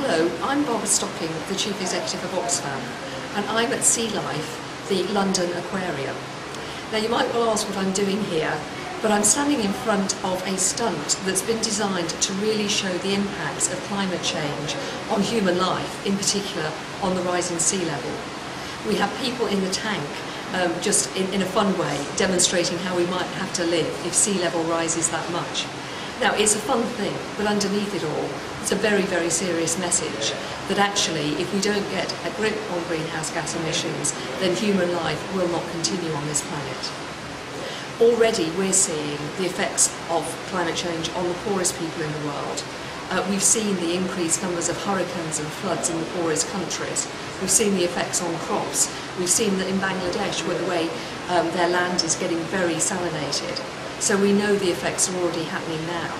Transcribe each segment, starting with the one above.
Hello, I'm Barbara Stocking, the Chief Executive of Oxfam, and I'm at Sea Life, the London Aquarium. Now you might well ask what I'm doing here, but I'm standing in front of a stunt that's been designed to really show the impacts of climate change on human life, in particular on the rising sea level. We have people in the tank um, just in, in a fun way demonstrating how we might have to live if sea level rises that much. Now, it's a fun thing, but underneath it all, it's a very, very serious message that actually, if we don't get a grip on greenhouse gas emissions, then human life will not continue on this planet. Already, we're seeing the effects of climate change on the poorest people in the world. Uh, we've seen the increased numbers of hurricanes and floods in the poorest countries. We've seen the effects on crops. We've seen that in Bangladesh, where the way um, their land is getting very salinated, so we know the effects are already happening now.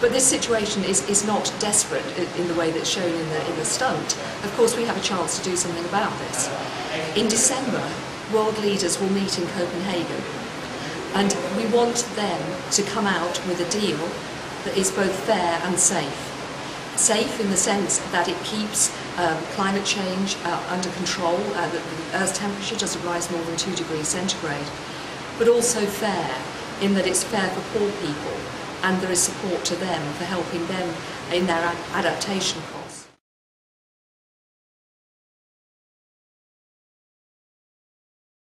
But this situation is, is not desperate in the way that's shown in the, in the stunt. Of course, we have a chance to do something about this. In December, world leaders will meet in Copenhagen, and we want them to come out with a deal that is both fair and safe. Safe in the sense that it keeps um, climate change uh, under control, uh, that the Earth's temperature doesn't rise more than 2 degrees centigrade, but also fair in that it's fair for poor people and there is support to them for helping them in their adaptation process.